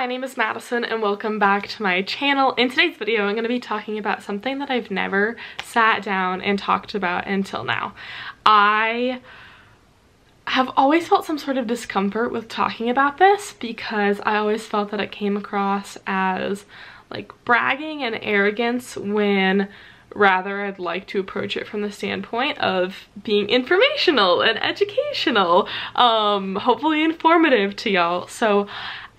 my name is Madison and welcome back to my channel. In today's video, I'm going to be talking about something that I've never sat down and talked about until now. I have always felt some sort of discomfort with talking about this because I always felt that it came across as like bragging and arrogance when rather I'd like to approach it from the standpoint of being informational and educational, um, hopefully informative to y'all. So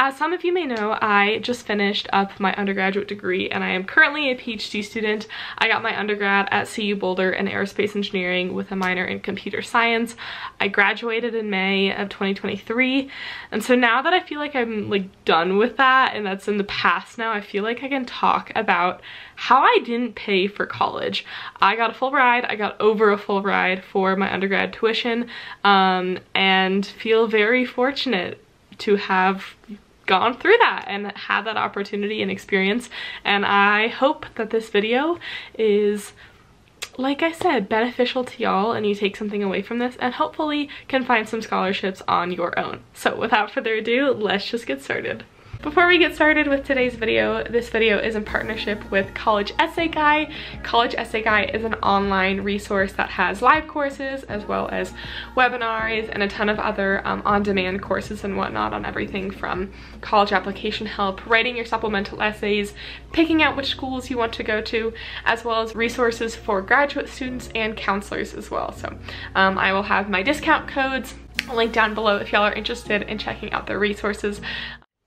as some of you may know, I just finished up my undergraduate degree and I am currently a PhD student. I got my undergrad at CU Boulder in aerospace engineering with a minor in computer science. I graduated in May of 2023 and so now that I feel like I'm like done with that and that's in the past now, I feel like I can talk about how I didn't pay for college. I got a full ride, I got over a full ride for my undergrad tuition um, and feel very fortunate to have gone through that and had that opportunity and experience and I hope that this video is like I said, beneficial to y'all and you take something away from this and hopefully can find some scholarships on your own. So without further ado, let's just get started. Before we get started with today's video, this video is in partnership with College Essay Guy. College Essay Guy is an online resource that has live courses as well as webinars and a ton of other um, on-demand courses and whatnot on everything from college application help, writing your supplemental essays, picking out which schools you want to go to, as well as resources for graduate students and counselors as well. So um, I will have my discount codes link down below if y'all are interested in checking out their resources.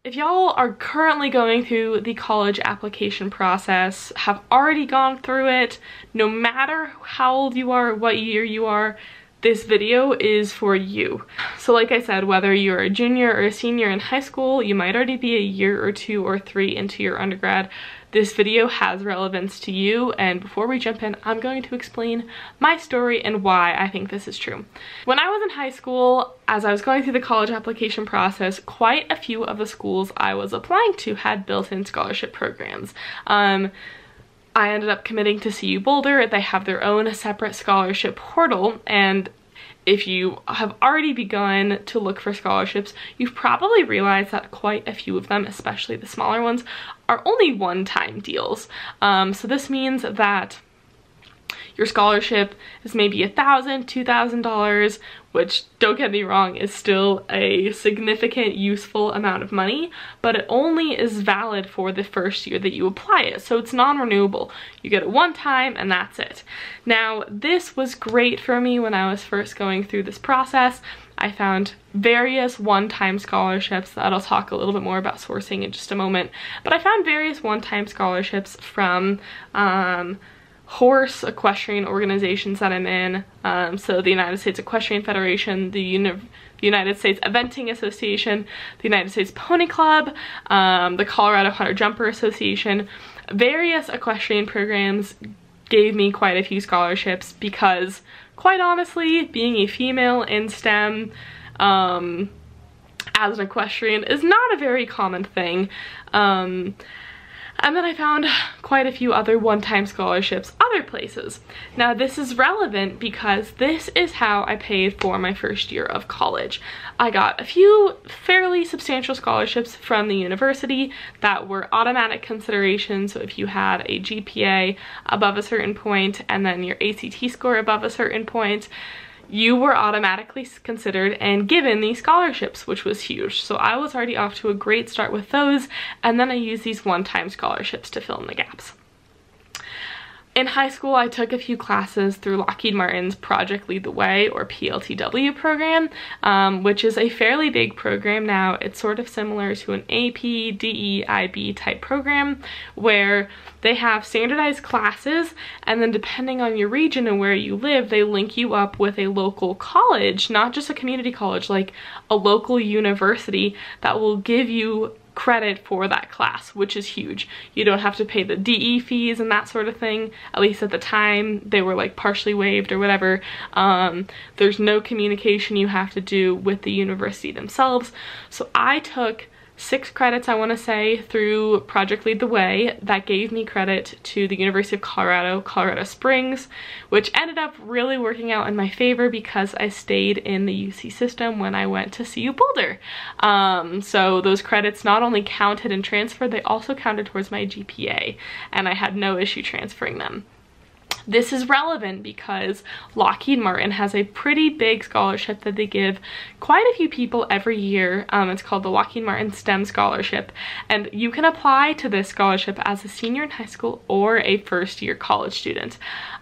If y'all are currently going through the college application process, have already gone through it, no matter how old you are, what year you are, this video is for you. So like I said, whether you're a junior or a senior in high school, you might already be a year or two or three into your undergrad, this video has relevance to you and before we jump in, I'm going to explain my story and why I think this is true. When I was in high school, as I was going through the college application process, quite a few of the schools I was applying to had built-in scholarship programs. Um, I ended up committing to CU Boulder. They have their own separate scholarship portal and if you have already begun to look for scholarships, you've probably realized that quite a few of them, especially the smaller ones, are only one-time deals. Um, so this means that your scholarship is maybe a thousand, two thousand dollars, which don't get me wrong is still a significant useful amount of money, but it only is valid for the first year that you apply it. So it's non-renewable. You get it one time and that's it. Now this was great for me when I was first going through this process. I found various one-time scholarships that I'll talk a little bit more about sourcing in just a moment, but I found various one-time scholarships from um, horse equestrian organizations that I'm in. Um, so the United States Equestrian Federation, the Uni United States Eventing Association, the United States Pony Club, um, the Colorado Hunter Jumper Association. Various equestrian programs gave me quite a few scholarships because quite honestly, being a female in STEM, um, as an equestrian is not a very common thing. And then I found quite a few other one-time scholarships other places. Now this is relevant because this is how I paid for my first year of college. I got a few fairly substantial scholarships from the university that were automatic considerations. So if you had a GPA above a certain point and then your ACT score above a certain point, you were automatically considered and given these scholarships, which was huge. So I was already off to a great start with those, and then I used these one-time scholarships to fill in the gaps. In high school, I took a few classes through Lockheed Martin's Project Lead the Way or PLTW program, um, which is a fairly big program now. It's sort of similar to an AP, DE, IB type program where they have standardized classes and then depending on your region and where you live, they link you up with a local college, not just a community college, like a local university that will give you credit for that class, which is huge. You don't have to pay the DE fees and that sort of thing. At least at the time, they were like partially waived or whatever. Um, there's no communication you have to do with the university themselves. So I took six credits, I want to say, through Project Lead the Way that gave me credit to the University of Colorado, Colorado Springs, which ended up really working out in my favor because I stayed in the UC system when I went to CU Boulder. Um, so those credits not only counted and transferred, they also counted towards my GPA, and I had no issue transferring them. This is relevant because Lockheed Martin has a pretty big scholarship that they give quite a few people every year. Um, it's called the Lockheed Martin STEM Scholarship and you can apply to this scholarship as a senior in high school or a first year college student.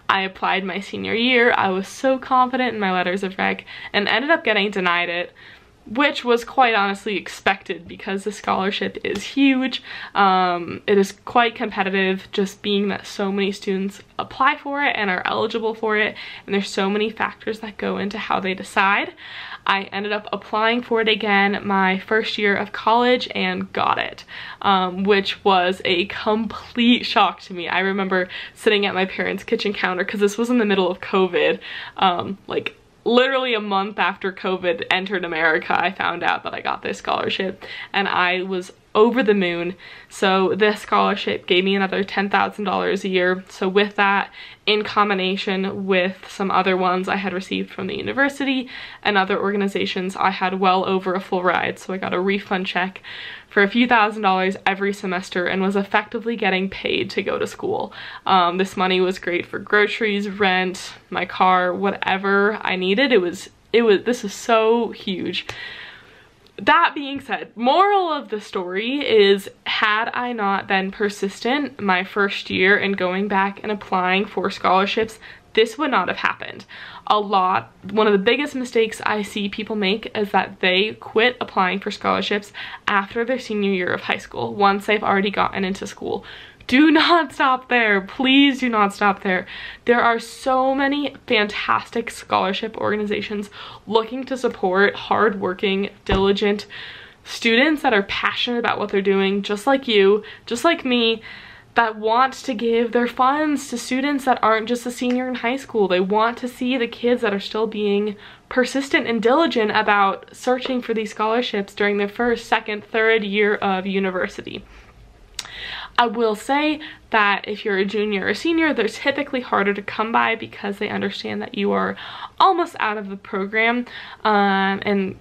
I applied my senior year. I was so confident in my letters of rec and ended up getting denied it which was quite honestly expected because the scholarship is huge. Um, it is quite competitive just being that so many students apply for it and are eligible for it and there's so many factors that go into how they decide. I ended up applying for it again my first year of college and got it, um, which was a complete shock to me. I remember sitting at my parents' kitchen counter because this was in the middle of COVID, um, like literally a month after COVID entered America, I found out that I got this scholarship and I was over the moon. So this scholarship gave me another $10,000 a year. So with that, in combination with some other ones I had received from the university and other organizations, I had well over a full ride. So I got a refund check for a few thousand dollars every semester and was effectively getting paid to go to school. Um, this money was great for groceries, rent, my car, whatever I needed. It was, it was, this is so huge that being said, moral of the story is had I not been persistent my first year and going back and applying for scholarships, this would not have happened. A lot, one of the biggest mistakes I see people make is that they quit applying for scholarships after their senior year of high school, once they've already gotten into school do not stop there. Please do not stop there. There are so many fantastic scholarship organizations looking to support hardworking, diligent students that are passionate about what they're doing, just like you, just like me, that want to give their funds to students that aren't just a senior in high school. They want to see the kids that are still being persistent and diligent about searching for these scholarships during their first, second, third year of university. I will say that if you're a junior or senior, they're typically harder to come by because they understand that you are almost out of the program um, and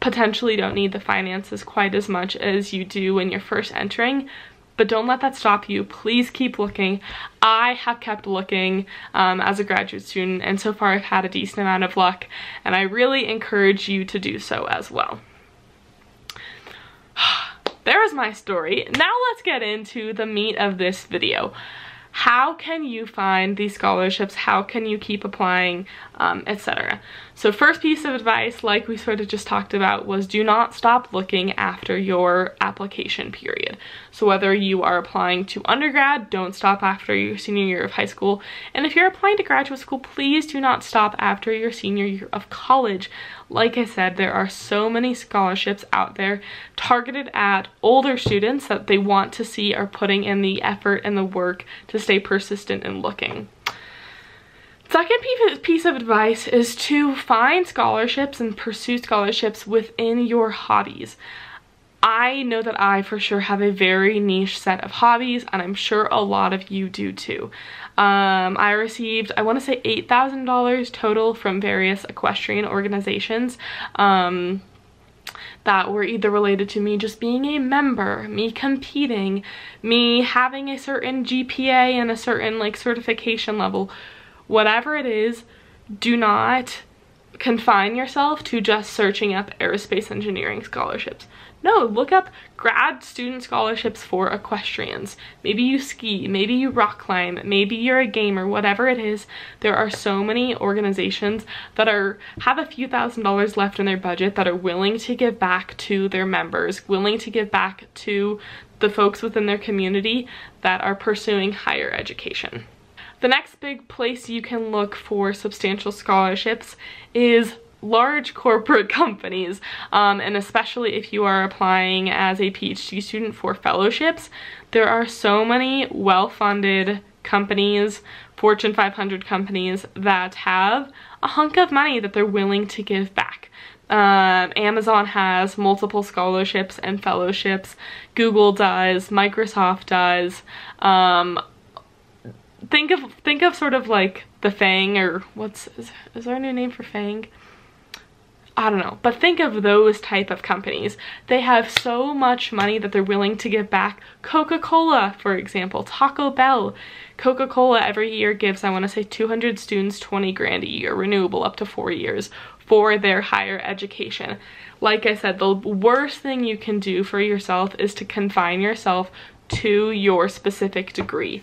potentially don't need the finances quite as much as you do when you're first entering but don't let that stop you. Please keep looking. I have kept looking um, as a graduate student and so far I've had a decent amount of luck and I really encourage you to do so as well there is my story. Now let's get into the meat of this video. How can you find these scholarships? How can you keep applying, um, etc. So first piece of advice, like we sort of just talked about, was do not stop looking after your application period. So whether you are applying to undergrad, don't stop after your senior year of high school. And if you're applying to graduate school, please do not stop after your senior year of college. Like I said, there are so many scholarships out there targeted at older students that they want to see are putting in the effort and the work to stay persistent and looking. Second piece of advice is to find scholarships and pursue scholarships within your hobbies. I know that I for sure have a very niche set of hobbies and I'm sure a lot of you do too. Um, I received, I want to say $8,000 total from various equestrian organizations. Um, that were either related to me just being a member, me competing, me having a certain GPA and a certain like certification level. Whatever it is, do not confine yourself to just searching up aerospace engineering scholarships. No, look up grad student scholarships for equestrians. Maybe you ski, maybe you rock climb, maybe you're a gamer, whatever it is. There are so many organizations that are have a few thousand dollars left in their budget that are willing to give back to their members, willing to give back to the folks within their community that are pursuing higher education. The next big place you can look for substantial scholarships is large corporate companies um, and especially if you are applying as a PhD student for fellowships there are so many well-funded companies Fortune 500 companies that have a hunk of money that they're willing to give back Um, Amazon has multiple scholarships and fellowships. Google does. Microsoft does. Um, think of think of sort of like the FAANG or what's is, is there a new name for FAANG? I don't know, but think of those type of companies. They have so much money that they're willing to give back. Coca-Cola, for example, Taco Bell. Coca-Cola every year gives, I want to say 200 students 20 grand a year, renewable up to four years for their higher education. Like I said, the worst thing you can do for yourself is to confine yourself to your specific degree.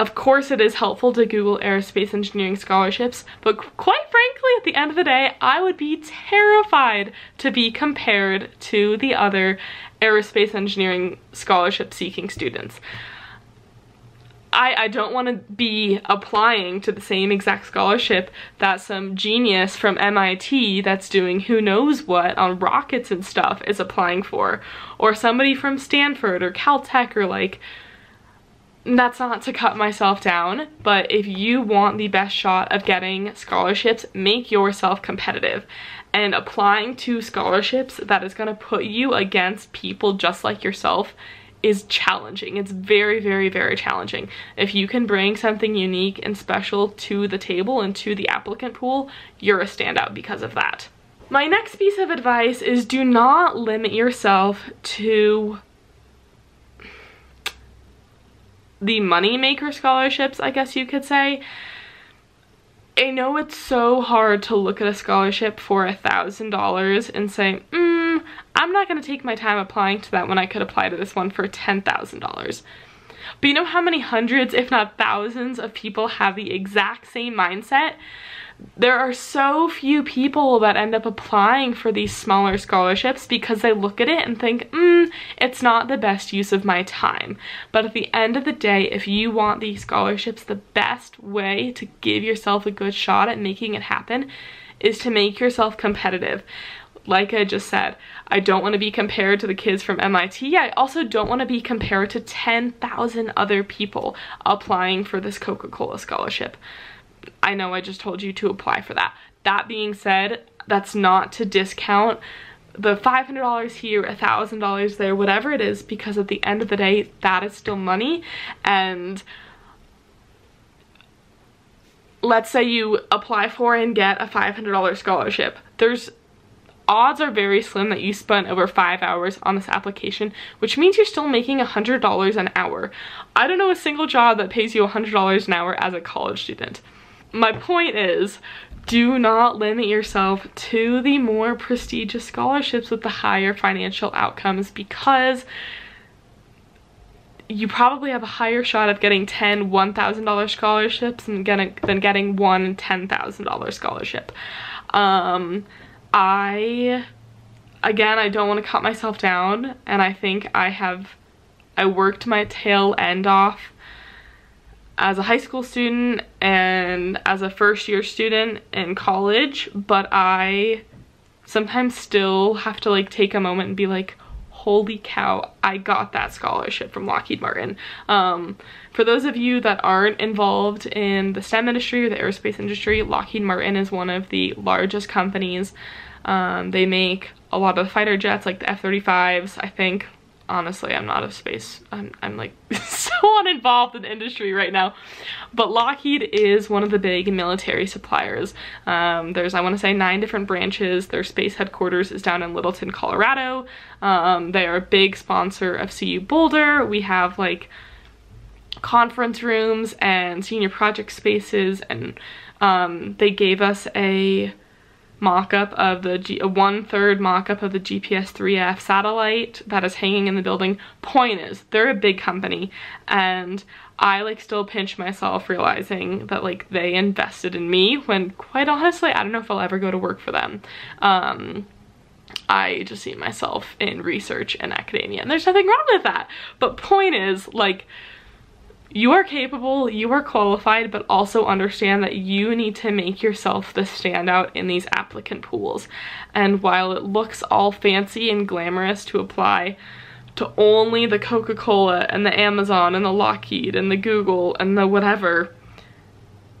Of course it is helpful to Google aerospace engineering scholarships, but quite frankly, at the end of the day, I would be terrified to be compared to the other aerospace engineering scholarship seeking students. I, I don't want to be applying to the same exact scholarship that some genius from MIT that's doing who knows what on rockets and stuff is applying for. Or somebody from Stanford or Caltech or like that's not to cut myself down, but if you want the best shot of getting scholarships, make yourself competitive. And applying to scholarships that is going to put you against people just like yourself is challenging. It's very, very, very challenging. If you can bring something unique and special to the table and to the applicant pool, you're a standout because of that. My next piece of advice is do not limit yourself to the moneymaker scholarships, I guess you could say. I know it's so hard to look at a scholarship for a thousand dollars and say, mm, I'm not gonna take my time applying to that when I could apply to this one for $10,000. But you know how many hundreds, if not thousands of people have the exact same mindset? There are so few people that end up applying for these smaller scholarships because they look at it and think, mm, it's not the best use of my time. But at the end of the day, if you want these scholarships, the best way to give yourself a good shot at making it happen is to make yourself competitive. Like I just said, I don't want to be compared to the kids from MIT. I also don't want to be compared to 10,000 other people applying for this Coca-Cola scholarship. I know I just told you to apply for that. That being said, that's not to discount the $500 here, $1,000 there, whatever it is, because at the end of the day, that is still money. And let's say you apply for and get a $500 scholarship. There's odds are very slim that you spent over five hours on this application, which means you're still making $100 an hour. I don't know a single job that pays you $100 an hour as a college student my point is do not limit yourself to the more prestigious scholarships with the higher financial outcomes because you probably have a higher shot of getting 10 $1,000 scholarships and getting, than getting one $10,000 scholarship. Um, I, again, I don't want to cut myself down and I think I have, I worked my tail end off as a high school student and as a first year student in college, but I sometimes still have to like take a moment and be like, holy cow, I got that scholarship from Lockheed Martin. Um, for those of you that aren't involved in the STEM industry or the aerospace industry, Lockheed Martin is one of the largest companies. Um, they make a lot of fighter jets like the F-35s, I think, honestly i'm not a space i'm, I'm like so uninvolved in industry right now. But lockheed is one of the big military suppliers. Um, there's i want to say nine different branches. Their space headquarters is down in littleton colorado. Um, they are a big sponsor of cu boulder. We have like conference rooms and senior project spaces and um, they gave us a mock-up of the one-third mock-up of the GPS 3F satellite that is hanging in the building. Point is, they're a big company and I like still pinch myself realizing that like they invested in me when quite honestly, I don't know if I'll ever go to work for them. Um, I just see myself in research and academia and there's nothing wrong with that. But point is like, you are capable, you are qualified, but also understand that you need to make yourself the standout in these applicant pools. And while it looks all fancy and glamorous to apply to only the Coca-Cola and the Amazon and the Lockheed and the Google and the whatever,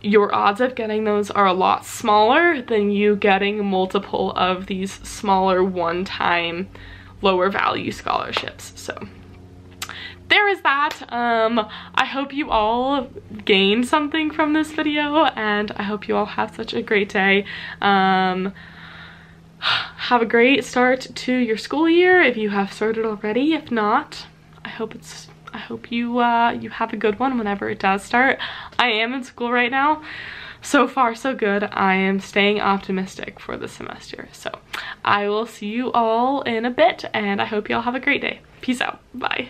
your odds of getting those are a lot smaller than you getting multiple of these smaller one-time lower value scholarships. So there is that. Um, I hope you all gained something from this video and I hope you all have such a great day. Um, have a great start to your school year if you have started already. If not, I hope it's I hope you uh, you have a good one whenever it does start. I am in school right now. So far, so good. I am staying optimistic for the semester. So I will see you all in a bit and I hope you all have a great day. Peace out. Bye.